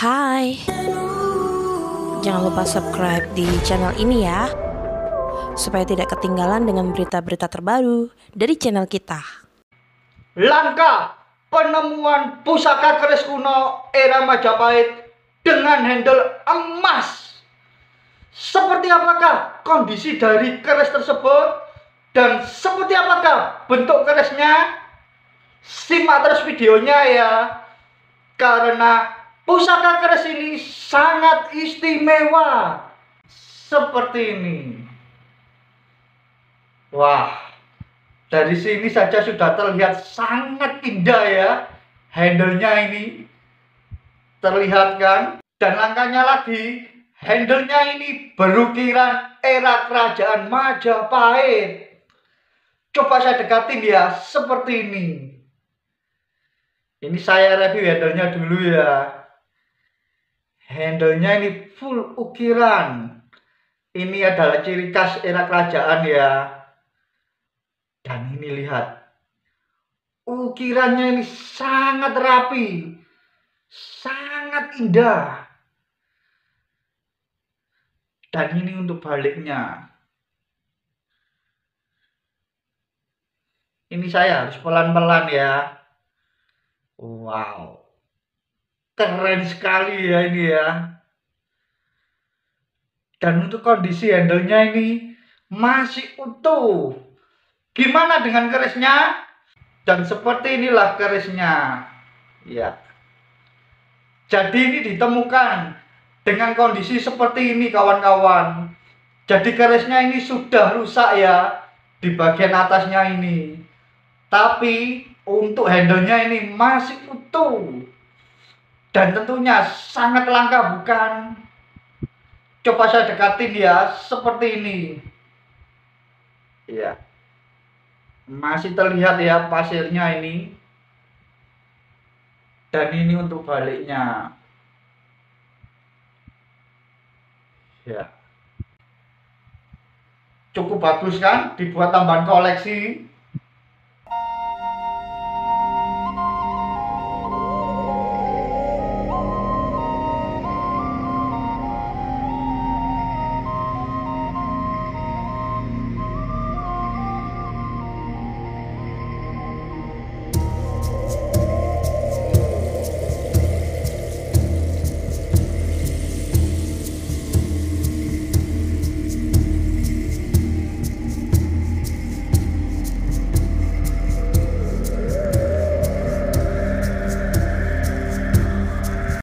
Hai, jangan lupa subscribe di channel ini ya, supaya tidak ketinggalan dengan berita-berita terbaru dari channel kita. Langkah penemuan pusaka keris kuno era Majapahit dengan handle emas. Seperti apakah kondisi dari keris tersebut dan seperti apakah bentuk kerisnya? Simak terus videonya ya. Karena pusaka keris ini sangat istimewa. Seperti ini. Wah, dari sini saja sudah terlihat sangat indah ya. Handle-nya ini terlihat kan? Dan langkahnya lagi, handle-nya ini berukiran era kerajaan Majapahit. Coba saya dekatin ya, seperti ini. Ini saya review handle-nya dulu ya. Handle-nya ini full ukiran. Ini adalah ciri khas era kerajaan ya. Dan ini lihat. Ukirannya ini sangat rapi. Sangat indah. Dan ini untuk baliknya. Ini saya harus pelan-pelan ya. Wow. Keren sekali ya ini ya. Dan untuk kondisi handle-nya ini masih utuh. Gimana dengan kerisnya? Dan seperti inilah kerisnya. Ya. Jadi ini ditemukan dengan kondisi seperti ini kawan-kawan. Jadi kerisnya ini sudah rusak ya di bagian atasnya ini. Tapi untuk handle-nya ini masih utuh. Dan tentunya sangat langka bukan? Coba saya dekatin ya, seperti ini. Ya. Masih terlihat ya pasirnya ini. Dan ini untuk baliknya. Ya. Cukup bagus kan? Dibuat tambahan koleksi